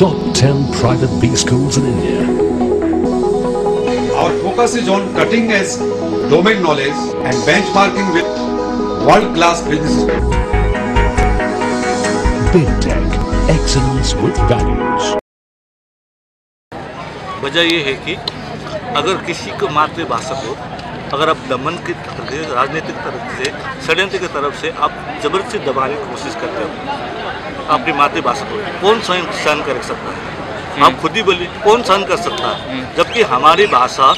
top 10 private B schools in India. Our focus is on cutting edge domain knowledge and benchmarking with world class businesses. Big Tech, excellence with values. वजह ये है कि अगर किसी को मातृभाषा को अगर आप दमन की तरफ़ से राजनीतिक तरफ़ से षड्यंत्र की तरफ़ से आप ज़बरदस्ती दबाने की कोशिश करते हो अपनी मातृभाषा को कौन स्वयं सहन कर सकता है? आप खुद ही बोलिए कौन सहन कर सकता है? जबकि हमारी भाषा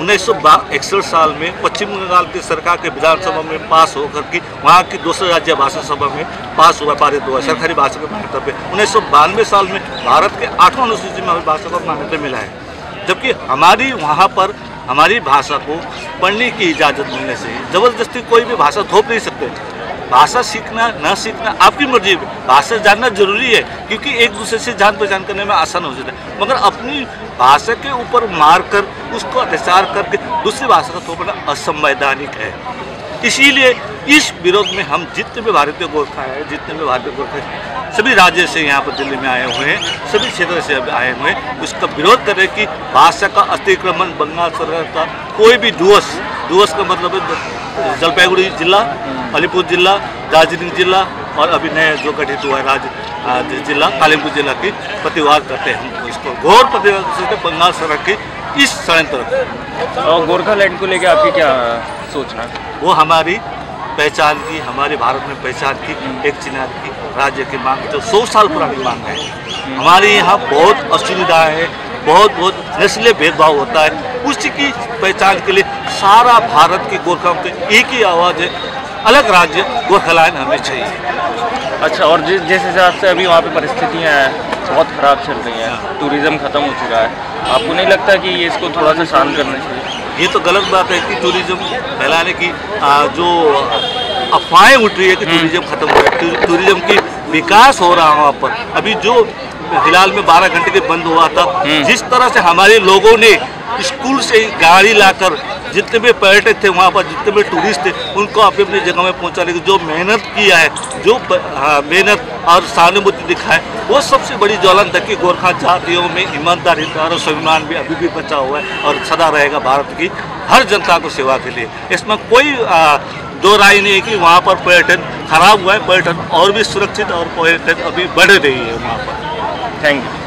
उन्नीस सौ इकसठ साल में पश्चिम बंगाल की सरकार के विधानसभा में पास होकर के वहाँ की दूसरे राज्य भाषा सभा में पास हुआ पारित हुआ सरकारी भाषा के मान्यता पे। उन्नीस सौ बानवे साल में भारत के आठवां अनुसूची में हमारी भाषा को मान्यता मिला है। जबकि हमारी वहाँ पर हमारी भाषा को पढ़ने की इजाज़त मिलने से ज़बरदस्ती कोई भी भाषा थोप नहीं सकते। भाषा सीखना, न सीखना, आपकी मर्ज़ी। है भाषा जानना ज़रूरी है, क्योंकि एक दूसरे से जान पहचान करने में आसान हो जाता है। मगर अपनी भाषा के ऊपर मार कर, उसको अत्याचार करके दूसरी भाषा का थोपना असंवैधानिक है। इसीलिए इस विरोध में हम जितने भी भारतीय गोरखा है, जितने भी भारतीय गोरखा हैं, सभी राज्य से यहाँ पर दिल्ली में आए हुए हैं, सभी क्षेत्र से आए हुए हैं, उसका विरोध करें कि भाषा का अतिक्रमण, बंगाल सरकार का कोई भी डुअस डुअस का मतलब है जलपाईगुड़ी जिला, अलीपुर जिला, दार्जिलिंग जिला और अभी नया जो गठित हुआ है राज्य जिला, कालिम्पोंग जिला की प्रतिवाद करते हैं हम इसको। घोर प्रतिवाद बंगाल सरकार की इस षडयंत्र और गोरखालैंड को लेकर आपकी क्या सोचना? है वो हमारी पहचान की हमारे भारत में पहचान की एक चिनार की राज्य की मांग जो सौ साल पुरानी मांग है। हमारे यहाँ बहुत असुविधा है बहुत बहुत नस्लीय भेदभाव होता है। उसी की पहचान के लिए सारा भारत के गोरखाओं की एक ही आवाज़ है अलग राज्य गोरखालैंड हमें चाहिए। अच्छा और जिस जिस हिसाब से अभी वहाँ पे परिस्थितियाँ हैं बहुत ख़राब चल रही हैं टूरिज़्म ख़त्म हो चुका है आपको नहीं लगता कि ये इसको थोड़ा सा शांत करना चाहिए? ये तो गलत बात है कि टूरिज़्म फैलाने की आ, जो अफवाहें उठ रही है कि टूरिज़्म खत्म हो गया टूरिज़्म की विकास हो रहा है वहाँ पर। अभी जो फ़िलहाल में 12 घंटे के बंद हुआ था जिस तरह से हमारे लोगों ने स्कूल से गाड़ी लाकर जितने भी पर्यटक थे वहाँ पर जितने भी टूरिस्ट थे उनको अपनी अपनी जगह में पहुँचाने की जो मेहनत किया है जो हाँ, मेहनत और सहानुभूति दिखाए। वो सबसे बड़ी ज्वलन है कि गोरखा जातियों में ईमानदारी और स्वाभिमान भी अभी भी बचा हुआ है और सदा रहेगा भारत की हर जनता को सेवा के लिए। इसमें कोई आ, दो राय नहीं है कि वहाँ पर पर्यटन खराब हुआ है पर्यटन और भी सुरक्षित और पर्यटन अभी बढ़ रही है वहाँ पर। Thank you